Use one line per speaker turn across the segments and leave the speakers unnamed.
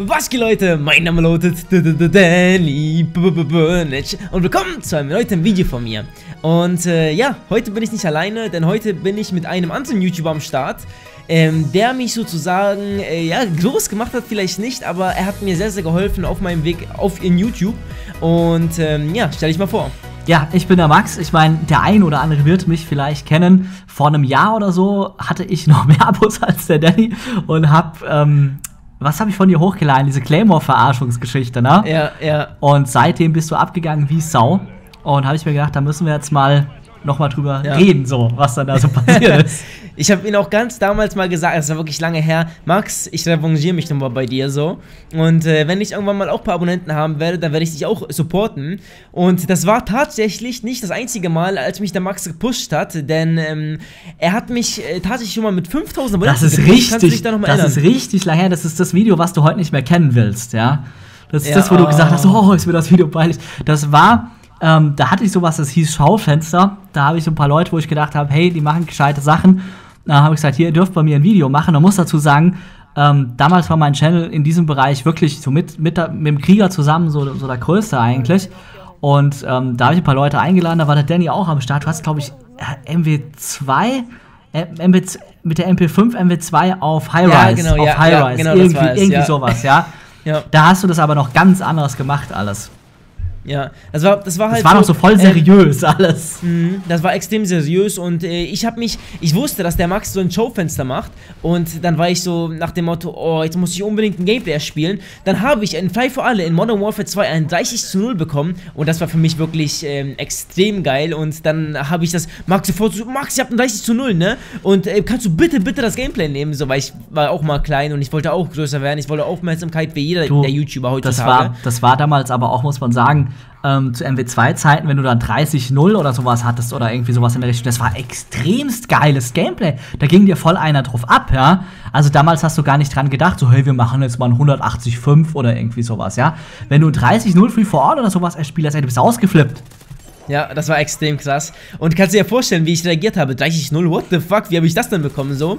Was geht Leute, mein Name lautet Danny und willkommen zu einem neuen Video von mir. Und äh, ja, heute bin ich nicht alleine, denn heute bin ich mit einem anderen YouTuber am Start, ähm, der mich sozusagen, äh, ja, groß gemacht hat vielleicht nicht, aber er hat mir sehr, sehr geholfen auf meinem Weg auf in YouTube. Und ähm, ja, stell dich mal vor.
Ja, ich bin der Max. Ich meine, der ein oder andere wird mich vielleicht kennen. Vor einem Jahr oder so hatte ich noch mehr Abos als der Danny und habe ähm, was habe ich von dir hochgeladen? Diese Claymore-Verarschungsgeschichte, ne?
Ja, ja.
Und seitdem bist du abgegangen wie Sau. Und habe ich mir gedacht, da müssen wir jetzt mal nochmal drüber ja. reden, so, was dann da so passiert ist.
ich habe ihn auch ganz damals mal gesagt, es war wirklich lange her, Max, ich revanchiere mich nochmal bei dir so. Und äh, wenn ich irgendwann mal auch ein paar Abonnenten haben werde, dann werde ich dich auch supporten. Und das war tatsächlich nicht das einzige Mal, als mich der Max gepusht hat, denn ähm, er hat mich äh, tatsächlich schon mal mit 5000
Abonnenten Das ist gepusht. richtig, da das ist richtig lange her, das ist das Video, was du heute nicht mehr kennen willst, ja. Das ist ja, das, wo du gesagt hast, oh, ist mir das Video peinlich. Das war ähm, da hatte ich sowas, das hieß Schaufenster. Da habe ich so ein paar Leute, wo ich gedacht habe, hey, die machen gescheite Sachen. Da habe ich gesagt, hier, ihr dürft bei mir ein Video machen. Man muss dazu sagen, ähm, damals war mein Channel in diesem Bereich wirklich so mit, mit, mit dem Krieger zusammen so, so der größte eigentlich. Und ähm, da habe ich ein paar Leute eingeladen, da war der Danny auch am Start. Du hast, glaube ich, äh, MW2, äh, MW, mit der MP5 MW2 auf High-Rise. Ja, genau,
auf
ja,
High ja, genau,
irgendwie, irgendwie sowas, ja? ja. Da hast du das aber noch ganz anders gemacht alles.
Ja, das war, das war halt.
Das war so, noch so voll seriös äh, alles.
Mh, das war extrem seriös und äh, ich habe mich, ich wusste, dass der Max so ein Showfenster macht und dann war ich so nach dem Motto, oh, jetzt muss ich unbedingt ein Gameplay spielen. Dann habe ich in Fly for Alle in Modern Warfare 2 ein 30 zu 0 bekommen und das war für mich wirklich ähm, extrem geil und dann habe ich das Max sofort so, Max, ich habe ein 30 zu 0, ne? Und äh, kannst du bitte, bitte das Gameplay nehmen, so, weil ich war auch mal klein und ich wollte auch größer werden, ich wollte Aufmerksamkeit wie jeder du, der YouTuber heutzutage.
Das war, das war damals aber auch, muss man sagen, ähm, zu MW2-Zeiten, wenn du dann 30-0 oder sowas hattest oder irgendwie sowas in der Richtung. Das war extremst geiles Gameplay. Da ging dir voll einer drauf ab, ja. Also damals hast du gar nicht dran gedacht, so, hey, wir machen jetzt mal ein 185 oder irgendwie sowas, ja. Wenn du 30-0 Free for All oder sowas als Spieler seid, du bist ausgeflippt.
Ja, das war extrem krass. Und kannst du dir vorstellen, wie ich reagiert habe? 30-0, what the fuck, wie habe ich das denn bekommen so?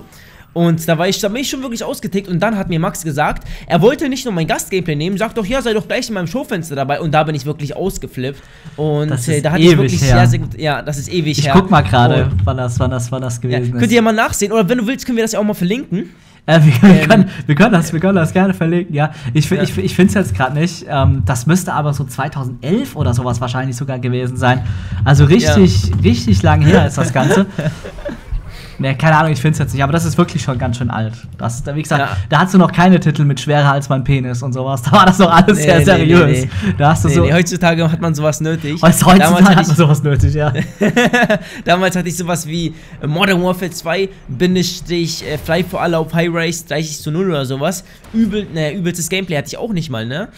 Und da war ich, da bin ich schon wirklich ausgetickt und dann hat mir Max gesagt, er wollte nicht nur mein Gast-Gameplay nehmen, sagt doch, ja, sei doch gleich in meinem Showfenster dabei und da bin ich wirklich ausgeflippt. Und
äh, da hatte ich wirklich her. sehr, sehr
gut, ja, das ist ewig
ich her. Ich guck mal gerade, wann das, wann das, wann das gewesen ja, ist.
Könnt ihr ja mal nachsehen oder wenn du willst, können wir das ja auch mal verlinken.
Äh, wir, wir, ähm, können, wir, können das, wir können das gerne verlinken, ja. Ich, ja. ich, ich finde es jetzt gerade nicht. Ähm, das müsste aber so 2011 oder sowas wahrscheinlich sogar gewesen sein. Also richtig, ja. richtig lang her ist das Ganze. Ne, keine Ahnung, ich finde es jetzt nicht, aber das ist wirklich schon ganz schön alt. Das, wie gesagt, ja. da hast du noch keine Titel mit schwerer als mein Penis und sowas. Da war das doch alles nee, sehr nee, seriös. Nee,
da hast du so heutzutage hat man sowas nötig.
Heutzutage Damals hat man sowas nötig, ja.
Damals hatte ich sowas wie Modern Warfare 2, Bindestrich, äh, Fly for All auf High Race 30 zu 0 oder sowas. Übel, ne, übelstes Gameplay hatte ich auch nicht mal, ne?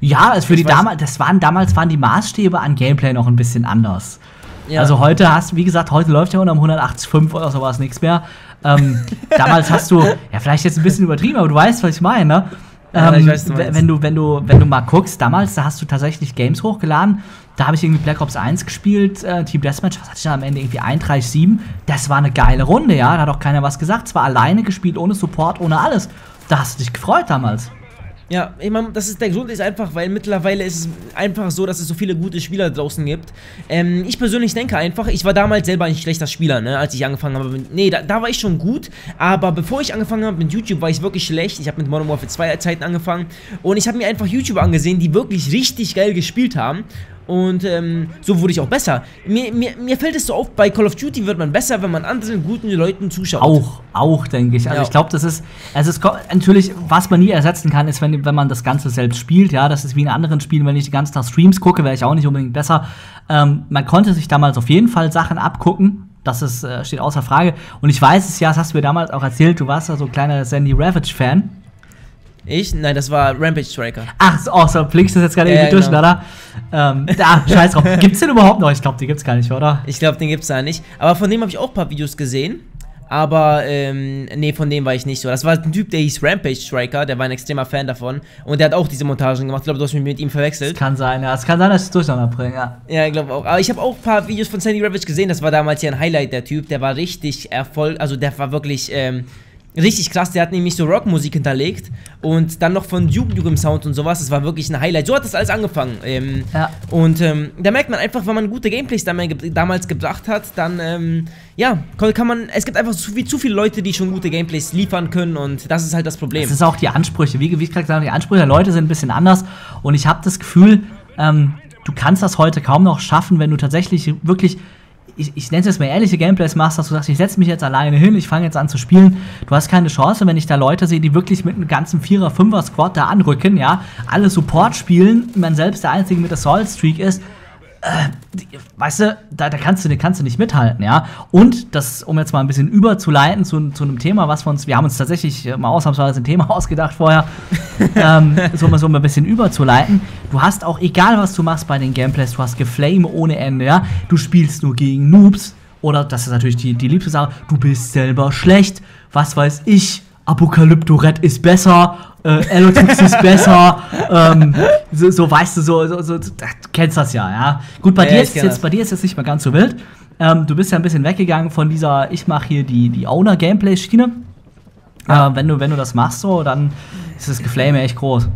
Ja, also für ich die damals, das waren damals waren die Maßstäbe an Gameplay noch ein bisschen anders. Ja. Also heute hast du, wie gesagt, heute läuft ja unter 185 oder sowas nichts mehr. Ähm, damals hast du, ja, vielleicht jetzt ein bisschen übertrieben, aber du weißt, was ich meine, ne? Ja, ähm, weiß, du wenn du, wenn du, wenn du mal guckst, damals, da hast du tatsächlich Games hochgeladen. Da habe ich irgendwie Black Ops 1 gespielt, äh, Team Deathmatch, was hatte ich da am Ende? Irgendwie 137. Das war eine geile Runde, ja. Da hat auch keiner was gesagt. Zwar alleine gespielt, ohne Support, ohne alles. Da hast du dich gefreut damals.
Ja, ich meine, das ist der Grund ist einfach, weil mittlerweile ist es einfach so, dass es so viele gute Spieler draußen gibt. Ähm, ich persönlich denke einfach, ich war damals selber ein schlechter Spieler, ne, als ich angefangen habe. Nee, da, da war ich schon gut, aber bevor ich angefangen habe mit YouTube, war ich wirklich schlecht. Ich habe mit Modern Warfare 2 Zeiten angefangen und ich habe mir einfach YouTuber angesehen, die wirklich richtig geil gespielt haben und ähm, so wurde ich auch besser. Mir, mir, mir fällt es so auf, bei Call of Duty wird man besser, wenn man anderen guten Leuten zuschaut.
Auch, auch, denke ich. Also ja. ich glaube, das ist, es ist natürlich, was man nie ersetzen kann, ist, wenn, wenn man das Ganze selbst spielt. Ja, das ist wie in anderen Spielen, wenn ich die ganzen Tag Streams gucke, wäre ich auch nicht unbedingt besser. Ähm, man konnte sich damals auf jeden Fall Sachen abgucken. Das ist, äh, steht außer Frage. Und ich weiß es ja, das hast du mir damals auch erzählt, du warst ja so ein kleiner Sandy Ravage-Fan.
Ich? Nein, das war Rampage Striker.
Ach, so, oh, so blinkst du jetzt gerade ja, irgendwie ja, genau. durch, oder? Ähm, da, scheiß drauf. gibt's den überhaupt noch? Ich glaube, den gibt's gar nicht, oder?
Ich glaube, den gibt's da nicht. Aber von dem habe ich auch ein paar Videos gesehen. Aber, ähm, nee, von dem war ich nicht so. Das war ein Typ, der hieß Rampage Striker, der war ein extremer Fan davon. Und der hat auch diese Montagen gemacht. Ich glaube, du hast mich mit ihm verwechselt.
Das kann sein, ja. Es kann sein, dass ich es durcheinander bringe, ja.
Ja, ich glaube auch. Aber ich habe auch ein paar Videos von Sandy Ravage gesehen. Das war damals ja ein Highlight, der Typ. Der war richtig Erfolg, also der war wirklich, ähm, Richtig krass, der hat nämlich so Rockmusik hinterlegt und dann noch von Duke Nukem Sound und sowas. Das war wirklich ein Highlight. So hat das alles angefangen. Ähm, ja. Und ähm, da merkt man einfach, wenn man gute Gameplays damals gebracht hat, dann, ähm, ja, kann man, es gibt einfach zu, viel, zu viele Leute, die schon gute Gameplays liefern können und das ist halt das Problem. Das
ist auch die Ansprüche. Wie, wie ich gerade gesagt habe, die Ansprüche der Leute sind ein bisschen anders und ich habe das Gefühl, ähm, du kannst das heute kaum noch schaffen, wenn du tatsächlich wirklich ich, ich nenne es jetzt mal ehrliche Gameplays machst, dass du sagst, ich setze mich jetzt alleine hin, ich fange jetzt an zu spielen. Du hast keine Chance, wenn ich da Leute sehe, die wirklich mit einem ganzen Vierer, Fünfer Squad da anrücken, ja, alle Support spielen, man selbst der Einzige mit Assault Streak ist äh, weißt du, da, da, kannst du, kannst du nicht mithalten, ja. Und das, um jetzt mal ein bisschen überzuleiten zu, zu einem Thema, was wir uns, wir haben uns tatsächlich mal ausnahmsweise ein Thema ausgedacht vorher, ähm, so, mal, so ein bisschen überzuleiten. Du hast auch, egal was du machst bei den Gameplays, du hast Geflame ohne Ende, ja. Du spielst nur gegen Noobs, oder das ist natürlich die, die liebste Sache, du bist selber schlecht, was weiß ich, Apokalyptoret ist besser, äh, Elotix ist besser, ähm, so, so, weißt du, so, so, so, du kennst das ja, ja. Gut, bei, ja, dir, ist jetzt, bei dir ist es nicht mehr ganz so wild. Ähm, du bist ja ein bisschen weggegangen von dieser, ich mache hier die, die Owner-Gameplay-Schiene. Ja. Äh, wenn, du, wenn du das machst, so, dann ist das Geflame echt groß.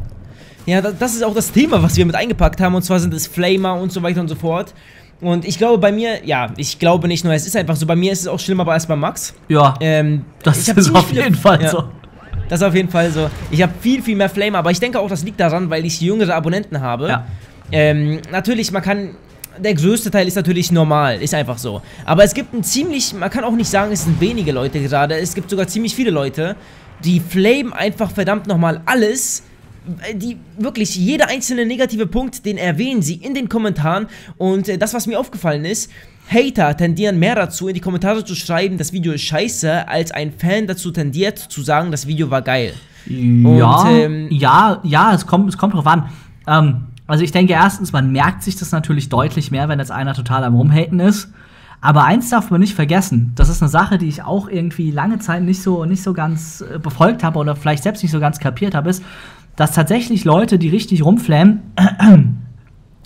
Ja, das ist auch das Thema, was wir mit eingepackt haben, und zwar sind es Flamer und so weiter und so fort. Und ich glaube bei mir, ja, ich glaube nicht nur, es ist einfach so, bei mir ist es auch schlimmer als bei Max.
Ja, ähm, das ist auf jeden Fall ja, so.
Das ist auf jeden Fall so. Ich habe viel, viel mehr Flame, aber ich denke auch, das liegt daran, weil ich jüngere Abonnenten habe. Ja. Ähm, natürlich, man kann der größte Teil ist natürlich normal, ist einfach so. Aber es gibt ein ziemlich, man kann auch nicht sagen, es sind wenige Leute gerade, es gibt sogar ziemlich viele Leute, die flamen einfach verdammt nochmal alles die wirklich jeder einzelne negative Punkt, den erwähnen sie in den Kommentaren und äh, das, was mir aufgefallen ist, Hater tendieren mehr dazu, in die Kommentare zu schreiben, das Video ist scheiße, als ein Fan dazu tendiert, zu sagen, das Video war geil.
Ja, und, ähm, ja, ja, es kommt, es kommt drauf an. Ähm, also ich denke erstens, man merkt sich das natürlich deutlich mehr, wenn jetzt einer total am Rumhaten ist. Aber eins darf man nicht vergessen, das ist eine Sache, die ich auch irgendwie lange Zeit nicht so, nicht so ganz äh, befolgt habe oder vielleicht selbst nicht so ganz kapiert habe, ist, dass tatsächlich Leute, die richtig rumflammen,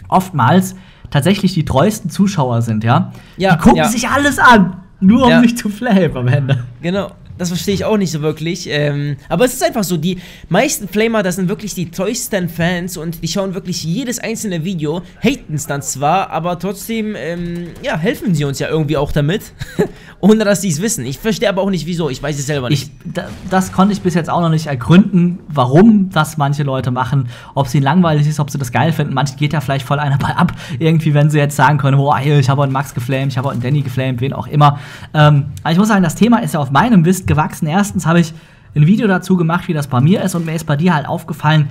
oftmals tatsächlich die treuesten Zuschauer sind, ja? ja die gucken ja. sich alles an, nur um ja. sich zu flamen am Ende.
Genau. Das verstehe ich auch nicht so wirklich. Ähm, aber es ist einfach so, die meisten Flamer, das sind wirklich die treuesten Fans und die schauen wirklich jedes einzelne Video, haten es dann zwar, aber trotzdem, ähm, ja, helfen sie uns ja irgendwie auch damit, ohne dass sie es wissen. Ich verstehe aber auch nicht, wieso. Ich weiß es selber nicht.
Ich, da, das konnte ich bis jetzt auch noch nicht ergründen, warum das manche Leute machen, ob sie langweilig ist, ob sie das geil finden. Manche geht ja vielleicht voll einer bei ab, irgendwie, wenn sie jetzt sagen können, boah, ich habe einen Max geflamed, ich habe einen Danny geflamed, wen auch immer. Ähm, aber ich muss sagen, das Thema ist ja auf meinem Wissen gewachsen. Erstens habe ich ein Video dazu gemacht, wie das bei mir ist, und mir ist bei dir halt aufgefallen,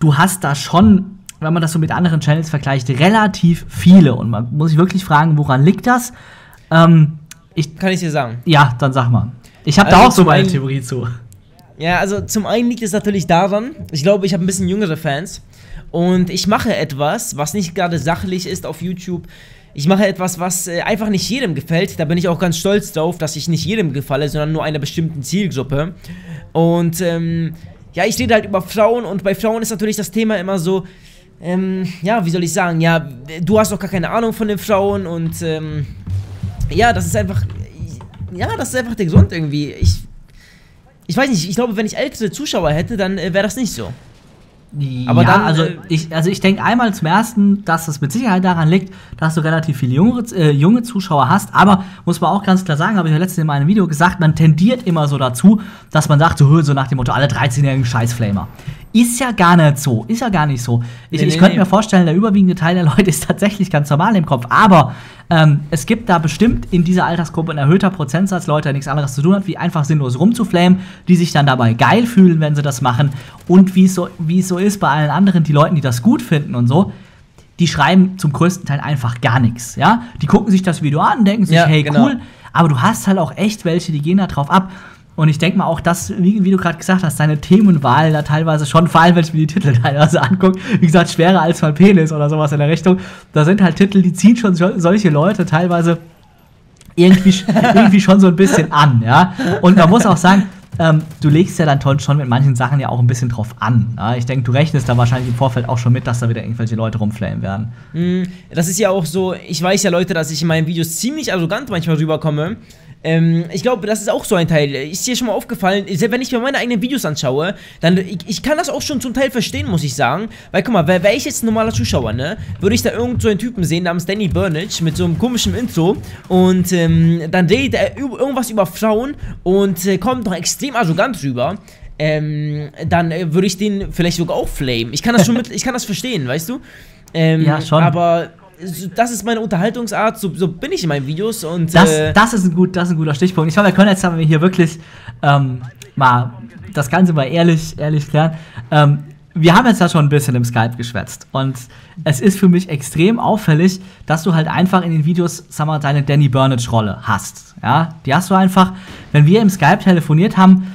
du hast da schon, wenn man das so mit anderen Channels vergleicht, relativ viele. Und man muss sich wirklich fragen, woran liegt das?
Ähm, ich, Kann ich dir sagen?
Ja, dann sag mal. Ich habe also da auch so meine Theorie zu.
Ja, also zum einen liegt es natürlich daran, ich glaube, ich habe ein bisschen jüngere Fans und ich mache etwas, was nicht gerade sachlich ist auf YouTube, ich mache etwas, was äh, einfach nicht jedem gefällt. Da bin ich auch ganz stolz drauf, dass ich nicht jedem gefalle, sondern nur einer bestimmten Zielgruppe. Und ähm, ja, ich rede halt über Frauen und bei Frauen ist natürlich das Thema immer so, ähm, ja, wie soll ich sagen, ja, du hast doch gar keine Ahnung von den Frauen und ähm, ja, das ist einfach, ja, das ist einfach der Grund irgendwie. Ich, ich weiß nicht, ich glaube, wenn ich ältere Zuschauer hätte, dann äh, wäre das nicht so.
Aber ja, dann, also äh, ich, also ich denke einmal zum ersten, dass es mit Sicherheit daran liegt, dass du relativ viele junge, äh, junge Zuschauer hast. Aber muss man auch ganz klar sagen, habe ich ja letztens in meinem Video gesagt, man tendiert immer so dazu, dass man sagt, so, so nach dem Motto, alle 13-jährigen Scheißflamer. Ist ja gar nicht so. Ist ja gar nicht so. Ich, nee, ich könnte nee. mir vorstellen, der überwiegende Teil der Leute ist tatsächlich ganz normal im Kopf. Aber ähm, es gibt da bestimmt in dieser Altersgruppe ein erhöhter Prozentsatz Leute, der nichts anderes zu tun hat, wie einfach sinnlos rumzuflamen, die sich dann dabei geil fühlen, wenn sie das machen. Und wie es so, es so ist bei allen anderen, die Leuten, die das gut finden und so, die schreiben zum größten Teil einfach gar nichts. Ja? Die gucken sich das Video an, denken sich, ja, hey, genau. cool. Aber du hast halt auch echt welche, die gehen da drauf ab. Und ich denke mal auch, dass, wie, wie du gerade gesagt hast, deine Themenwahl da teilweise schon, vor allem wenn ich mir die Titel teilweise angucke, wie gesagt, schwerer als mein Penis oder sowas in der Richtung, da sind halt Titel, die ziehen schon solche Leute teilweise irgendwie, irgendwie schon so ein bisschen an, ja. Und man muss auch sagen, ähm, du legst ja dann schon mit manchen Sachen ja auch ein bisschen drauf an. Ja? Ich denke, du rechnest da wahrscheinlich im Vorfeld auch schon mit, dass da wieder irgendwelche Leute rumflamen werden.
Mm, das ist ja auch so, ich weiß ja, Leute, dass ich in meinen Videos ziemlich arrogant manchmal rüberkomme. Ähm, ich glaube, das ist auch so ein Teil. Ist dir schon mal aufgefallen, wenn ich mir meine eigenen Videos anschaue, dann, ich, ich kann das auch schon zum Teil verstehen, muss ich sagen. Weil, guck mal, wäre wär ich jetzt ein normaler Zuschauer, ne, würde ich da irgend so einen Typen sehen namens Danny Burnage mit so einem komischen Intro und ähm, dann redet er irgendwas über Frauen und äh, kommt noch extrem arrogant rüber. Ähm, dann äh, würde ich den vielleicht sogar auch flamen. Ich kann das schon mit, ich kann das verstehen, weißt du? Ähm, ja, schon. Aber das ist meine Unterhaltungsart, so, so, bin ich in meinen Videos und.
Das, äh, das, ist, ein gut, das ist ein guter Stichpunkt. Ich glaube, wir können jetzt haben wir hier wirklich ähm, mal das Ganze mal ehrlich, ehrlich klären. Ähm, wir haben jetzt ja schon ein bisschen im Skype geschwätzt und es ist für mich extrem auffällig, dass du halt einfach in den Videos, sag mal, deine Danny Burnage-Rolle hast. Ja, die hast du einfach, wenn wir im Skype telefoniert haben,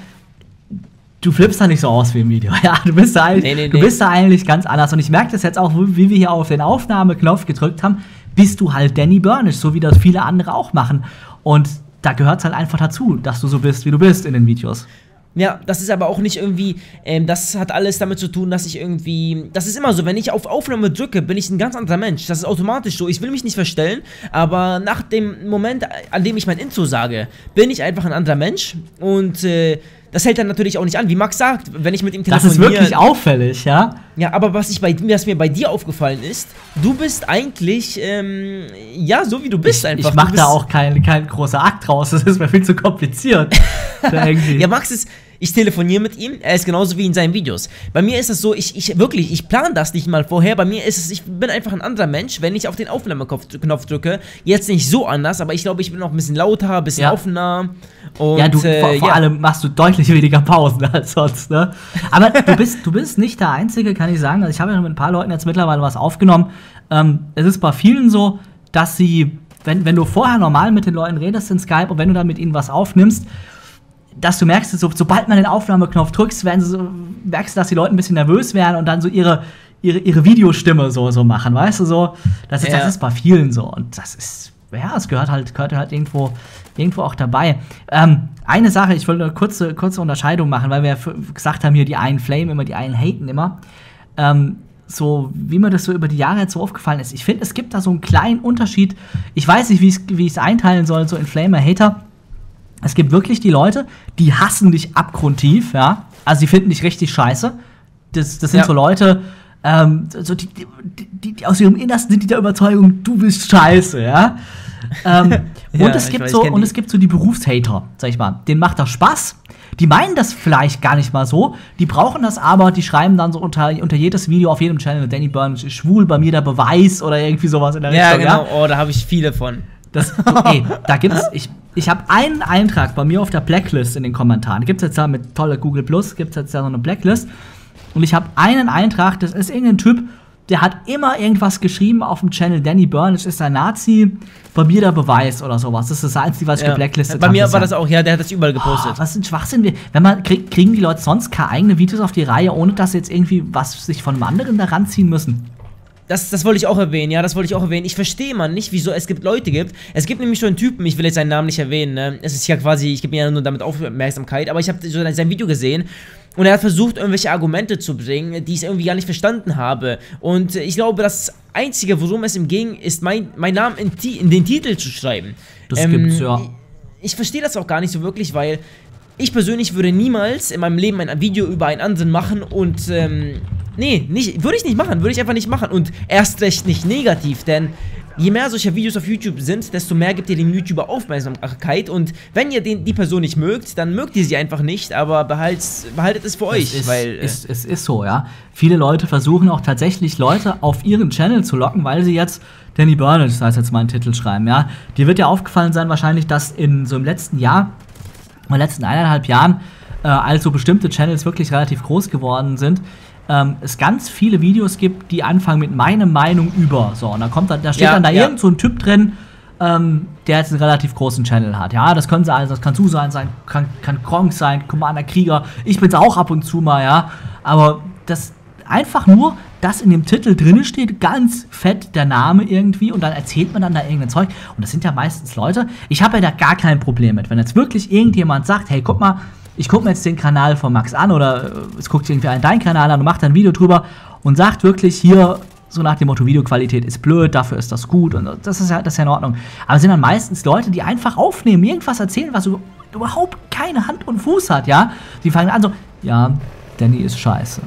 du flippst da nicht so aus wie im Video. Ja, du bist da eigentlich, nee, nee, du bist da eigentlich ganz anders. Und ich merke das jetzt auch, wie wir hier auf den Aufnahmeknopf gedrückt haben, bist du halt Danny Burnish, so wie das viele andere auch machen. Und da gehört es halt einfach dazu, dass du so bist, wie du bist in den Videos.
Ja, das ist aber auch nicht irgendwie, ähm, das hat alles damit zu tun, dass ich irgendwie, das ist immer so, wenn ich auf Aufnahme drücke, bin ich ein ganz anderer Mensch. Das ist automatisch so. Ich will mich nicht verstellen, aber nach dem Moment, an dem ich mein Intro sage, bin ich einfach ein anderer Mensch und äh, das hält dann natürlich auch nicht an. Wie Max sagt, wenn ich mit ihm
telefoniere. Das ist wirklich auffällig, ja?
Ja, aber was, ich bei, was mir bei dir aufgefallen ist, du bist eigentlich, ähm, ja, so wie du bist
ich,
einfach.
Ich mach da auch keinen kein großer Akt draus, das ist mir viel zu kompliziert.
ja, Max ist, ich telefoniere mit ihm, er ist genauso wie in seinen Videos. Bei mir ist es so, ich, ich wirklich, ich plane das nicht mal vorher. Bei mir ist es, ich bin einfach ein anderer Mensch, wenn ich auf den Aufnahmeknopf drücke. Jetzt nicht so anders, aber ich glaube, ich bin noch ein bisschen lauter, ein bisschen ja. offener.
Und, ja, du, äh, vor, vor ja. allem machst du deutlich weniger Pausen als sonst, ne? Aber du bist, du bist nicht der Einzige, kann ich sagen. Also ich habe ja mit ein paar Leuten jetzt mittlerweile was aufgenommen. Ähm, es ist bei vielen so, dass sie, wenn, wenn du vorher normal mit den Leuten redest in Skype und wenn du dann mit ihnen was aufnimmst dass du merkst, so, sobald man den Aufnahmeknopf drückst, werden so, merkst du, dass die Leute ein bisschen nervös werden und dann so ihre, ihre, ihre Videostimme so, so machen, weißt du, so. Das ist, ja. das ist bei vielen so. Und das ist, ja, es gehört halt, gehört halt irgendwo, irgendwo auch dabei. Ähm, eine Sache, ich wollte eine kurze, kurze Unterscheidung machen, weil wir gesagt haben, hier die einen flamen immer, die einen haten immer. Ähm, so, wie mir das so über die Jahre jetzt so aufgefallen ist. Ich finde, es gibt da so einen kleinen Unterschied. Ich weiß nicht, wie ich es einteilen soll, so in Flamer, Hater. Es gibt wirklich die Leute, die hassen dich abgrundtief, ja. Also die finden dich richtig scheiße. Das, das sind ja. so Leute, ähm, so die, die, die, aus ihrem Innersten sind die der Überzeugung, du bist scheiße, ja. ähm, ja und es gibt weiß, so und es gibt so die Berufshater, sag ich mal. Denen macht das Spaß. Die meinen das vielleicht gar nicht mal so. Die brauchen das aber, die schreiben dann so unter, unter jedes Video auf jedem Channel, Danny Burns ist schwul, bei mir der Beweis oder irgendwie sowas in der
ja, Richtung. Genau. Ja, genau. Oh, da habe ich viele von.
Das, ey, da gibt's, ich, ich habe einen Eintrag bei mir auf der Blacklist in den Kommentaren. Gibt es jetzt da mit toller Google Plus, gibt es jetzt da so eine Blacklist. Und ich habe einen Eintrag, das ist irgendein Typ, der hat immer irgendwas geschrieben auf dem Channel Danny Burnish ist ein Nazi, bei mir der Beweis oder sowas. Das ist das Einzige, was ich ja. geblacklistet
habe. Bei mir war das auch, ja, der hat das überall gepostet.
Oh, was ein Schwachsinn. Wenn man, krieg, kriegen die Leute sonst keine eigenen Videos auf die Reihe, ohne dass sie jetzt irgendwie was sich von einem anderen da ranziehen müssen?
Das, das wollte ich auch erwähnen, ja, das wollte ich auch erwähnen. Ich verstehe man nicht, wieso es gibt Leute gibt. Es gibt nämlich so einen Typen, ich will jetzt seinen Namen nicht erwähnen, ne? Es ist ja quasi, ich gebe mir ja nur damit Aufmerksamkeit, aber ich habe so sein Video gesehen und er hat versucht, irgendwelche Argumente zu bringen, die ich irgendwie gar nicht verstanden habe. Und ich glaube, das Einzige, worum es ihm ging, ist, mein, mein Namen in, in den Titel zu schreiben.
Das ähm, gibt's, ja.
Ich, ich verstehe das auch gar nicht so wirklich, weil ich persönlich würde niemals in meinem Leben ein Video über einen anderen machen und, ähm, nee, nicht, würde ich nicht machen, würde ich einfach nicht machen und erst recht nicht negativ, denn je mehr solcher Videos auf YouTube sind, desto mehr gibt ihr dem YouTuber Aufmerksamkeit und wenn ihr den, die Person nicht mögt, dann mögt ihr sie einfach nicht, aber behalt, behaltet es für euch,
ist,
weil...
Äh ist, es ist so, ja. Viele Leute versuchen auch tatsächlich Leute auf ihren Channel zu locken, weil sie jetzt Danny Burnage, das heißt jetzt mal einen Titel schreiben, ja. Dir wird ja aufgefallen sein wahrscheinlich, dass in so im letzten Jahr in den letzten eineinhalb Jahren, äh, als so bestimmte Channels wirklich relativ groß geworden sind, ähm, es ganz viele Videos gibt, die anfangen mit meine Meinung über. So, und da kommt da, da steht ja, dann da ja. irgend so ein Typ drin, ähm, der jetzt einen relativ großen Channel hat. Ja, das können sie also, das kann Su sein, kann, kann Gronk sein, Commander Krieger. Ich bin's auch ab und zu mal, ja. Aber das einfach nur, dass in dem Titel drin steht, ganz fett der Name irgendwie und dann erzählt man dann da irgendein Zeug. Und das sind ja meistens Leute, ich habe ja da gar kein Problem mit. Wenn jetzt wirklich irgendjemand sagt, hey, guck mal, ich gucke mir jetzt den Kanal von Max an oder äh, es guckt irgendwie einen deinen Kanal an und macht ein Video drüber und sagt wirklich hier, so nach dem Motto, Videoqualität ist blöd, dafür ist das gut und das ist ja, das ist ja in Ordnung. Aber es sind dann meistens Leute, die einfach aufnehmen, irgendwas erzählen, was überhaupt keine Hand und Fuß hat, ja? Die fangen an so, ja, Danny ist scheiße.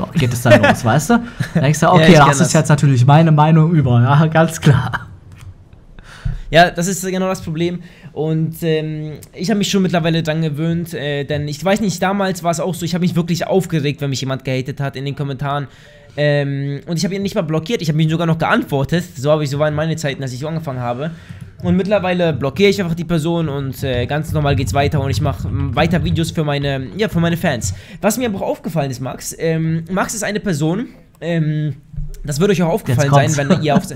So, geht es dann los, weißt du? Dann denkst du, okay, ja, das ist das. jetzt natürlich meine Meinung über, ja, ganz klar.
Ja, das ist genau das Problem. Und ähm, ich habe mich schon mittlerweile dran gewöhnt, äh, denn ich weiß nicht, damals war es auch so, ich habe mich wirklich aufgeregt, wenn mich jemand gehatet hat in den Kommentaren. Ähm, und ich habe ihn nicht mal blockiert, ich habe ihn sogar noch geantwortet. So habe ich, so waren meine Zeiten, als ich so angefangen habe. Und mittlerweile blockiere ich einfach die Person und äh, ganz normal geht's weiter und ich mache weiter Videos für meine, ja, für meine Fans. Was mir aber auch aufgefallen ist, Max, ähm, Max ist eine Person, ähm, das würde euch auch aufgefallen sein, wenn ihr auf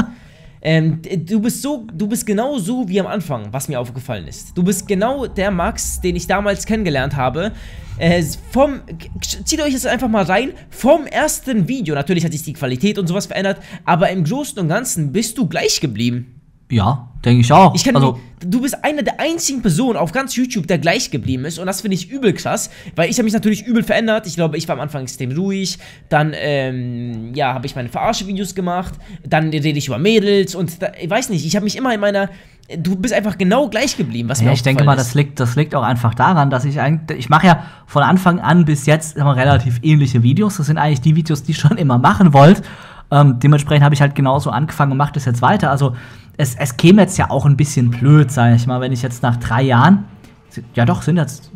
Ähm, du bist so, du bist genau so wie am Anfang, was mir aufgefallen ist. Du bist genau der Max, den ich damals kennengelernt habe. Äh, vom, zieht euch das einfach mal rein, vom ersten Video, natürlich hat sich die Qualität und sowas verändert, aber im Großen und Ganzen bist du gleich geblieben.
Ja, denke ich auch.
Ich also, du bist eine der einzigen Personen auf ganz YouTube, der gleich geblieben ist. Und das finde ich übel krass, weil ich habe mich natürlich übel verändert. Ich glaube, ich war am Anfang extrem ruhig. Dann, ähm, ja, habe ich meine Verarsche-Videos gemacht. Dann rede ich über Mädels. Und da, ich weiß nicht, ich habe mich immer in meiner du bist einfach genau gleich geblieben,
was ja, mir ich denke mal, das liegt, das liegt auch einfach daran, dass ich eigentlich, ich mache ja von Anfang an bis jetzt immer relativ ähnliche Videos. Das sind eigentlich die Videos, die ich schon immer machen wollte. Ähm, dementsprechend habe ich halt genauso angefangen und mache das jetzt weiter. Also es, es käme jetzt ja auch ein bisschen blöd, sage ich mal, wenn ich jetzt nach drei Jahren, ja doch, sind jetzt,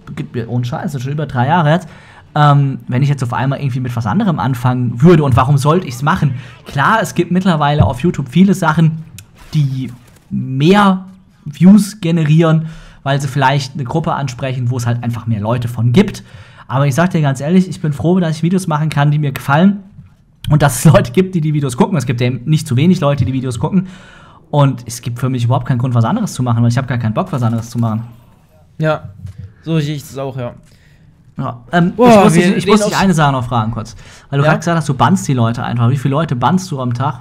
ohne Scheiß, schon über drei Jahre jetzt, ähm, wenn ich jetzt auf einmal irgendwie mit was anderem anfangen würde und warum sollte ich es machen? Klar, es gibt mittlerweile auf YouTube viele Sachen, die mehr Views generieren, weil sie vielleicht eine Gruppe ansprechen, wo es halt einfach mehr Leute von gibt. Aber ich sag dir ganz ehrlich, ich bin froh, dass ich Videos machen kann, die mir gefallen und dass es Leute gibt, die die Videos gucken. Es gibt eben nicht zu wenig Leute, die die Videos gucken. Und es gibt für mich überhaupt keinen Grund, was anderes zu machen, weil ich habe gar keinen Bock, was anderes zu machen.
Ja, so sehe ich das auch, ja.
Ja, ähm, Boah, ich muss, dich, ich muss dich eine Sache noch fragen kurz. Weil du ja? gerade gesagt hast, du bannst die Leute einfach. Wie viele Leute bannst du am Tag?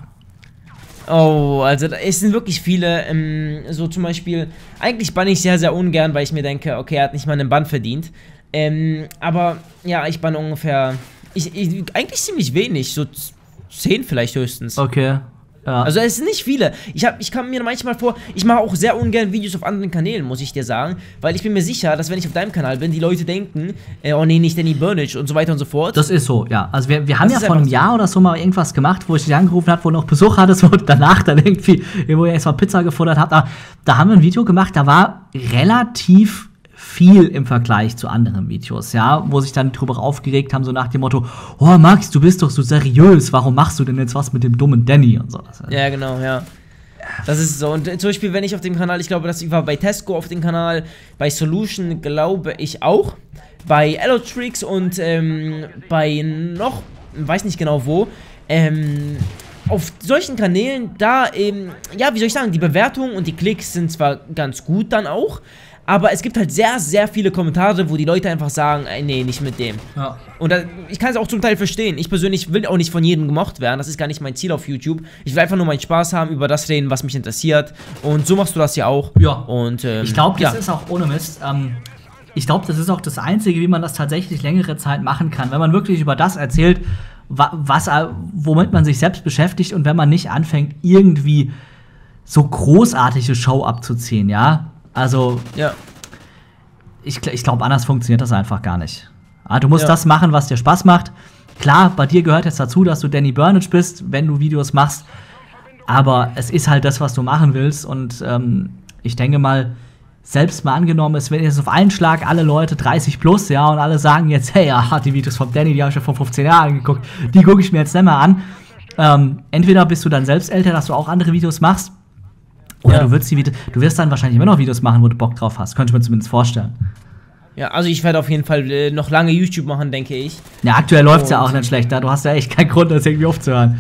Oh, also es sind wirklich viele. Ähm, so zum Beispiel, eigentlich banne ich sehr, sehr ungern, weil ich mir denke, okay, er hat nicht mal einen Bann verdient. Ähm, aber ja, ich banne ungefähr. Ich, ich, eigentlich ziemlich wenig, so zehn vielleicht höchstens.
Okay.
Ja. Also es sind nicht viele. Ich, hab, ich kam mir manchmal vor, ich mache auch sehr ungern Videos auf anderen Kanälen, muss ich dir sagen. Weil ich bin mir sicher, dass wenn ich auf deinem Kanal bin, die Leute denken, äh, oh nee, nicht Danny Burnage und so weiter und so fort.
Das ist so, ja. Also wir, wir haben das ja vor einem Jahr oder so mal irgendwas gemacht, wo ich dich angerufen habe, wo du noch Besuch hattest und danach dann irgendwie, wo ihr erstmal Pizza gefuttert habt. Da, da haben wir ein Video gemacht, da war relativ viel im Vergleich zu anderen Videos, ja, wo sich dann drüber aufgeregt haben, so nach dem Motto, oh Max, du bist doch so seriös, warum machst du denn jetzt was mit dem dummen Danny und so.
Ja, genau, ja. Das ist so. Und zum Beispiel, wenn ich auf dem Kanal, ich glaube, das war bei Tesco auf dem Kanal, bei Solution glaube ich auch, bei Allotrix und ähm, bei noch, weiß nicht genau wo, ähm, auf solchen Kanälen, da eben, ja, wie soll ich sagen, die Bewertungen und die Klicks sind zwar ganz gut dann auch, aber es gibt halt sehr, sehr viele Kommentare, wo die Leute einfach sagen, ey, nee, nicht mit dem. Ja. Und da, ich kann es auch zum Teil verstehen. Ich persönlich will auch nicht von jedem gemocht werden. Das ist gar nicht mein Ziel auf YouTube. Ich will einfach nur meinen Spaß haben, über das reden, was mich interessiert. Und so machst du das ja auch.
Ja. Und ähm, ich glaube, das ja. ist auch ohne Mist. Ähm, ich glaube, das ist auch das Einzige, wie man das tatsächlich längere Zeit machen kann. Wenn man wirklich über das erzählt, was, womit man sich selbst beschäftigt und wenn man nicht anfängt, irgendwie so großartige Show abzuziehen, ja. Also, ja. ich, ich glaube, anders funktioniert das einfach gar nicht. Ah, du musst ja. das machen, was dir Spaß macht. Klar, bei dir gehört jetzt dazu, dass du Danny Burnage bist, wenn du Videos machst. Aber es ist halt das, was du machen willst. Und ähm, ich denke mal, selbst mal angenommen, es werden jetzt auf einen Schlag alle Leute 30 plus, ja, und alle sagen jetzt, hey, ja, die Videos von Danny, die habe ich ja vor 15 Jahren geguckt, die gucke ich mir jetzt nicht mehr an. Ähm, entweder bist du dann selbst älter, dass du auch andere Videos machst, oder ja. du, wirst die du wirst dann wahrscheinlich immer noch Videos machen, wo du Bock drauf hast. Könnte ich mir zumindest vorstellen.
Ja, also ich werde auf jeden Fall äh, noch lange YouTube machen, denke ich.
Ja, aktuell läuft es ja auch nicht schlecht. Da. Du hast ja echt keinen Grund, das irgendwie aufzuhören.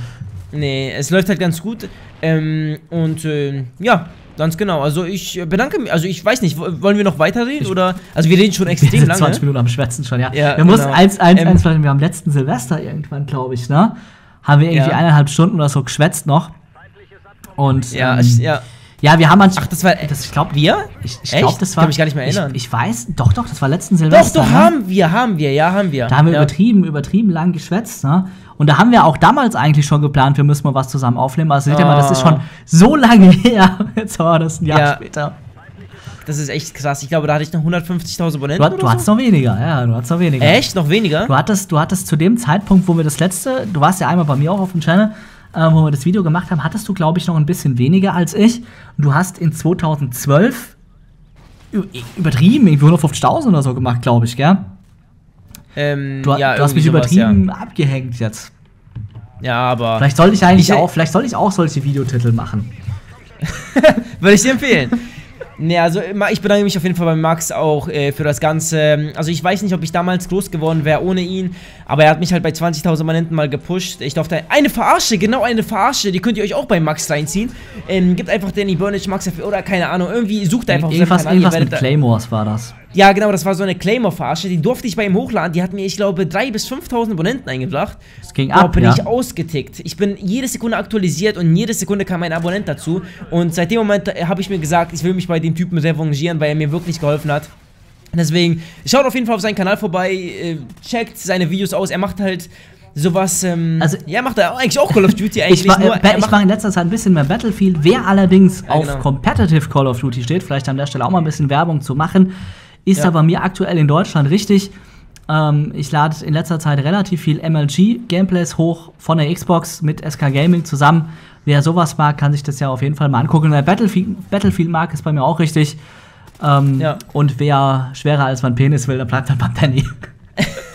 Nee, es läuft halt ganz gut. Ähm, und äh, ja, ganz genau. Also ich bedanke mich. Also ich weiß nicht, wollen wir noch weiterreden? Ich, oder? Also wir reden schon extrem wir sind lange.
20 Minuten am Schwätzen schon, ja. ja wir genau. mussten eins, eins, ähm, eins, wir haben letzten Silvester irgendwann, glaube ich, ne? Haben wir irgendwie ja. eineinhalb Stunden oder so geschwätzt noch. Und
ja, ähm, ja.
Ja, wir haben
manchmal. Ach, das war. Das, ich glaube, wir?
Ich, ich glaube, das war. Ich
kann mich gar nicht mehr erinnern.
Ich, ich, weiß, doch, doch, das war letzten Silvester.
Doch, doch, ne? haben wir, haben wir, ja, haben wir.
Da haben wir
ja.
übertrieben, übertrieben lang geschwätzt, ne? Und da haben wir auch damals eigentlich schon geplant, wir müssen mal was zusammen aufnehmen. Also seht ihr oh. mal, das ist schon so lange her. Jetzt war das ein Jahr ja. später.
Das ist echt krass. Ich glaube, da hatte ich noch 150.000 Abonnenten.
Du, du so? hattest noch weniger, ja, du hattest noch weniger.
Echt? Noch weniger?
Du hattest, du hattest zu dem Zeitpunkt, wo wir das letzte, du warst ja einmal bei mir auch auf dem Channel, äh, wo wir das Video gemacht haben, hattest du, glaube ich, noch ein bisschen weniger als ich. Du hast in 2012 übertrieben, irgendwie 150.000 oder so gemacht, glaube ich, gell? Ähm, du, ja, du hast mich sowas, übertrieben ja. abgehängt jetzt.
Ja, aber.
Vielleicht sollte ich eigentlich ich, auch, vielleicht sollte ich auch solche Videotitel machen.
Würde ich dir empfehlen. Ne, also ich bedanke mich auf jeden Fall bei Max auch äh, für das Ganze. Also ich weiß nicht, ob ich damals groß geworden wäre ohne ihn, aber er hat mich halt bei 20.000 Abonnenten mal gepusht. Ich durfte eine Verarsche, genau eine Verarsche, die könnt ihr euch auch bei Max reinziehen. Ähm, gibt einfach Danny Burnage, Max oder keine Ahnung, irgendwie sucht einfach
irgendwas, irgendwas mit Claymores war das.
Ja, genau, das war so eine Claymore-Verarsche. Die durfte ich bei ihm hochladen. Die hat mir, ich glaube, 3.000 bis 5.000 Abonnenten eingebracht.
Das ging ab,
bin
ja.
ich ausgetickt. Ich bin jede Sekunde aktualisiert und jede Sekunde kam ein Abonnent dazu. Und seit dem Moment äh, habe ich mir gesagt, ich will mich bei dem Typen revanchieren, weil er mir wirklich geholfen hat. Deswegen, schaut auf jeden Fall auf seinen Kanal vorbei, äh, checkt seine Videos aus. Er macht halt sowas, ähm,
also,
ja, macht er eigentlich auch Call of Duty eigentlich.
ich, war, nur, äh, ich mache in letzter Zeit ein bisschen mehr Battlefield. Wer allerdings ja, genau. auf Competitive Call of Duty steht, vielleicht an der Stelle auch mal ein bisschen Werbung zu machen, ist ja. aber mir aktuell in Deutschland richtig. Ähm, ich lade in letzter Zeit relativ viel MLG-Gameplays hoch von der Xbox mit SK Gaming zusammen. Wer sowas mag, kann sich das ja auf jeden Fall mal angucken. Wer Battlefield, Battlefield mag, ist bei mir auch richtig. Ähm, ja. Und wer schwerer als mein Penis will, der bleibt dann beim Penny.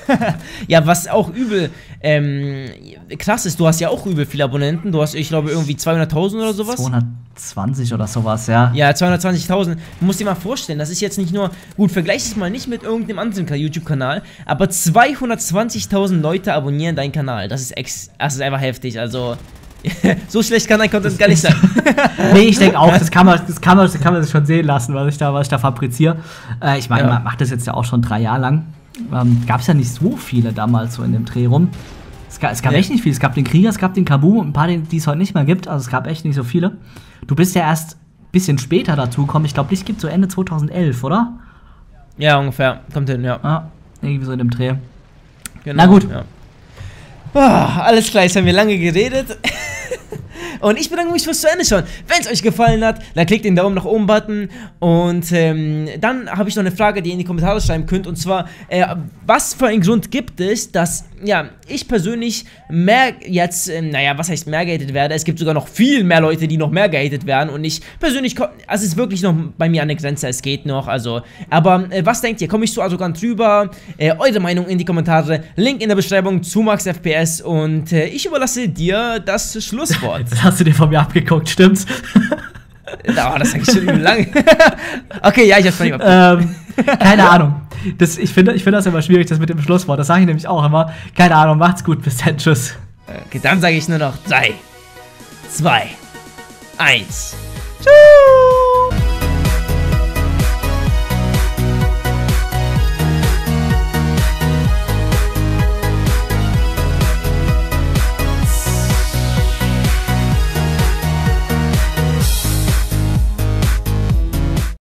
ja, was auch übel ähm, krass ist, du hast ja auch übel viele Abonnenten. Du hast, ich glaube, irgendwie 200.000 oder sowas.
220 oder sowas, ja.
Ja, 220.000. Du musst dir mal vorstellen, das ist jetzt nicht nur. Gut, vergleich es mal nicht mit irgendeinem anderen YouTube-Kanal, aber 220.000 Leute abonnieren deinen Kanal. Das ist, ex das ist einfach heftig. Also. so schlecht kann dein Content gar nicht sein.
nee, ich denke auch, das kann, man, das, kann man, das kann man sich schon sehen lassen, was ich da, was ich da fabriziere. Äh, ich meine, ja. man macht das jetzt ja auch schon drei Jahre lang ähm, gab es ja nicht so viele damals so in dem Dreh rum. Es gab, es gab ja. echt nicht viele. Es gab den Krieger, es gab den Kaboom und ein paar, die es heute nicht mehr gibt. Also es gab echt nicht so viele. Du bist ja erst ein bisschen später dazu gekommen. Ich glaube, dich gibt so Ende 2011, oder?
Ja, ungefähr. Kommt hin, ja.
Ah, irgendwie so in dem Dreh.
Genau, Na gut. Ja. Oh, alles klar, jetzt haben wir lange geredet. Und ich bedanke mich fürs zu Ende schon. Wenn es euch gefallen hat, dann klickt den Daumen nach oben Button. Und ähm, dann habe ich noch eine Frage, die ihr in die Kommentare schreiben könnt. Und zwar, äh, was für einen Grund gibt es, dass ja, ich persönlich mehr jetzt, äh, naja, was heißt mehr gehatet werde? Es gibt sogar noch viel mehr Leute, die noch mehr gehatet werden. Und ich persönlich, also es ist wirklich noch bei mir an der Grenze, es geht noch. Also, aber äh, was denkt ihr? Komme ich so also ganz drüber? Äh, eure Meinung in die Kommentare. Link in der Beschreibung zu Max FPS. Und äh, ich überlasse dir das Schlusswort.
hast du dir von mir abgeguckt, stimmt's?
Oh, das sag ich schon lange. okay, ja, ich hab's von ihm
abgeguckt. Ähm, keine Ahnung. Das, ich finde ich find das immer schwierig, das mit dem Schlusswort. Das sage ich nämlich auch immer. Keine Ahnung, macht's gut, bis dann, tschüss.
Okay, dann sage ich nur noch 3, 2, 1. Tschüss.